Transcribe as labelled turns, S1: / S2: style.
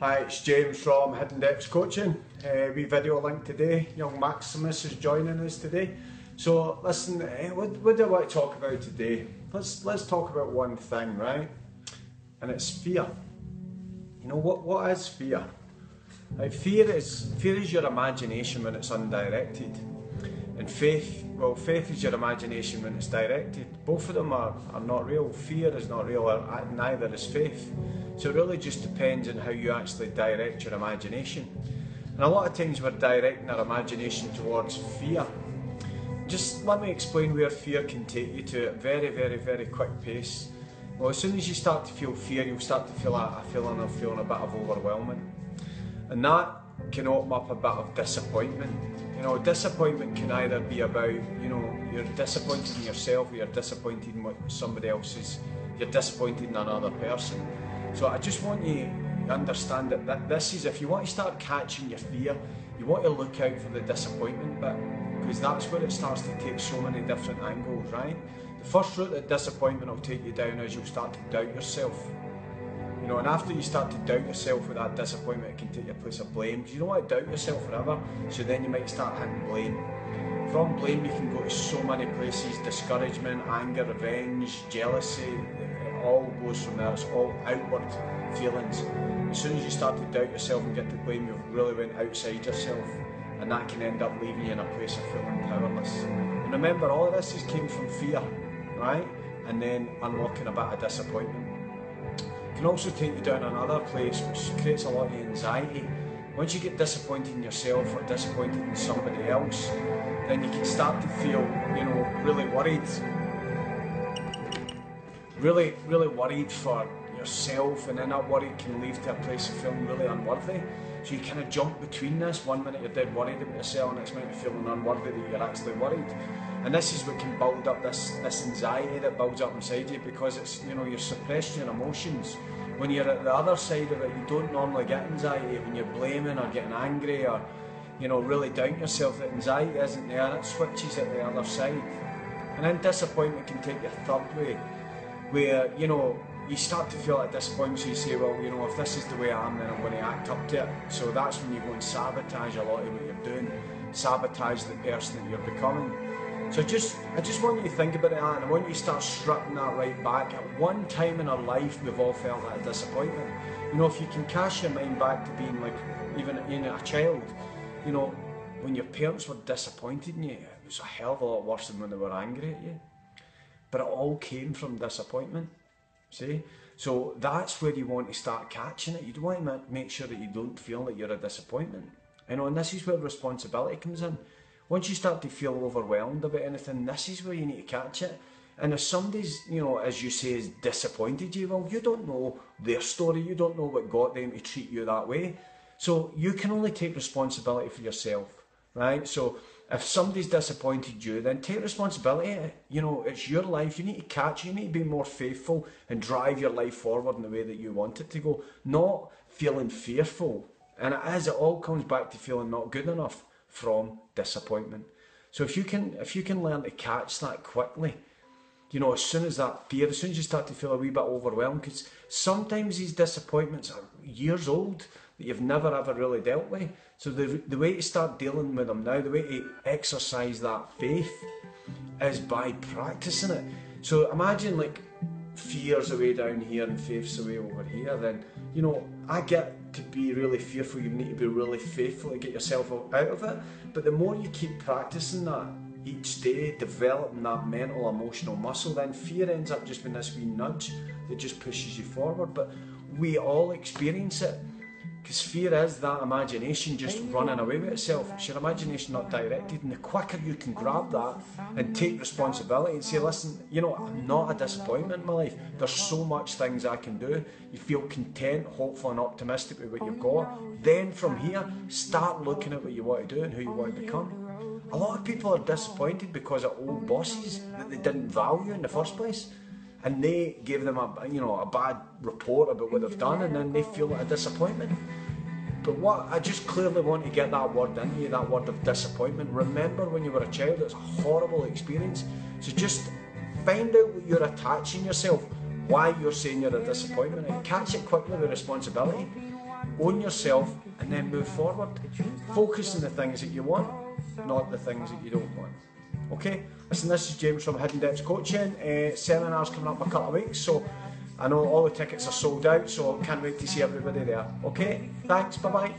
S1: Hi, it's James from Hidden Depths Coaching. Uh, we video link today. Young Maximus is joining us today. So listen, uh, what, what do I want to talk about today? Let's let's talk about one thing, right? And it's fear. You know what? What is fear? Like fear is fear is your imagination when it's undirected, and faith. Well, faith is your imagination when it's directed. Both of them are, are not real. Fear is not real, or neither is faith. So it really just depends on how you actually direct your imagination. And a lot of times we're directing our imagination towards fear. Just let me explain where fear can take you to at a very, very, very quick pace. Well, as soon as you start to feel fear, you'll start to feel a, a feeling of feeling a bit of overwhelming. And that can open up a bit of disappointment. You know, disappointment can either be about, you know, you're disappointed in yourself or you're disappointed in somebody else's, you're disappointed in another person. So I just want you to understand that this is, if you want to start catching your fear, you want to look out for the disappointment bit, because that's where it starts to take so many different angles, right? The first route that disappointment will take you down is you'll start to doubt yourself. You know, and after you start to doubt yourself with that disappointment, it can take you a place of blame. Because you don't want to doubt yourself forever, so then you might start hitting blame. From blame, you can go to so many places discouragement, anger, revenge, jealousy, all goes from there. It's all outward feelings. As soon as you start to doubt yourself and get to blame, you've really went outside yourself, and that can end up leaving you in a place of feeling powerless. And remember, all of this has came from fear, right? And then unlocking a bit of disappointment. It can also take you down another place, which creates a lot of anxiety. Once you get disappointed in yourself or disappointed in somebody else, then you can start to feel, you know, really worried really, really worried for yourself, and then that worry can lead to a place of feeling really unworthy. So you kind of jump between this. One minute you're dead worried about yourself, and next minute you're feeling unworthy that you're actually worried. And this is what can build up this this anxiety that builds up inside you because it's you know you're suppressing your emotions. When you're at the other side of it, you don't normally get anxiety when you're blaming or getting angry or you know really doubting yourself. That anxiety isn't there; it switches at the other side. And then disappointment can take you a third way where, you know, you start to feel like disappointment, so you say, well, you know, if this is the way I am, then I'm going to act up to it. So that's when you go and sabotage a lot of what you're doing, sabotage the person that you're becoming. So just, I just want you to think about it, and I want you to start stripping that right back. At one time in our life, we've all felt that disappointment. You know, if you can cast your mind back to being like, even know, a child, you know, when your parents were disappointed in you, it was a hell of a lot worse than when they were angry at you but it all came from disappointment. See? So that's where you want to start catching it. You want to make sure that you don't feel that you're a disappointment. You know, and this is where responsibility comes in. Once you start to feel overwhelmed about anything, this is where you need to catch it. And if somebody's, you know, as you say, is disappointed you, well, you don't know their story, you don't know what got them to treat you that way. So you can only take responsibility for yourself, right? So if somebody's disappointed you, then take responsibility. You know, it's your life. You need to catch. You need to be more faithful and drive your life forward in the way that you want it to go. Not feeling fearful. And as it all comes back to feeling not good enough from disappointment. So if you can, if you can learn to catch that quickly, you know, as soon as that fear, as soon as you start to feel a wee bit overwhelmed, because sometimes these disappointments are years old that you've never ever really dealt with. So the, the way to start dealing with them now, the way to exercise that faith is by practicing it. So imagine like fear's away down here and faith's away over here, then, you know, I get to be really fearful, you need to be really faithful to get yourself out of it. But the more you keep practicing that each day, developing that mental, emotional muscle, then fear ends up just being this wee nudge that just pushes you forward. But we all experience it. Because fear is that imagination just running away with itself. It's your imagination not directed. And the quicker you can grab that and take responsibility and say, listen, you know, I'm not a disappointment in my life. There's so much things I can do. You feel content, hopeful, and optimistic with what you've got. Then from here, start looking at what you want to do and who you want to become. A lot of people are disappointed because of old bosses that they didn't value in the first place and they gave them a you know a bad report about what they've done, and then they feel like a disappointment. But what I just clearly want to get that word into you, that word of disappointment. Remember when you were a child, it's a horrible experience. So just find out what you're attaching yourself why you're saying you're a disappointment. And catch it quickly with responsibility. Own yourself and then move forward. Focus on the things that you want, not the things that you don't want. Okay, listen, this is James from Hidden Depths Coaching. Uh, seminar's coming up in a couple of weeks, so I know all the tickets are sold out, so can't wait to see everybody there. Okay, thanks, bye bye.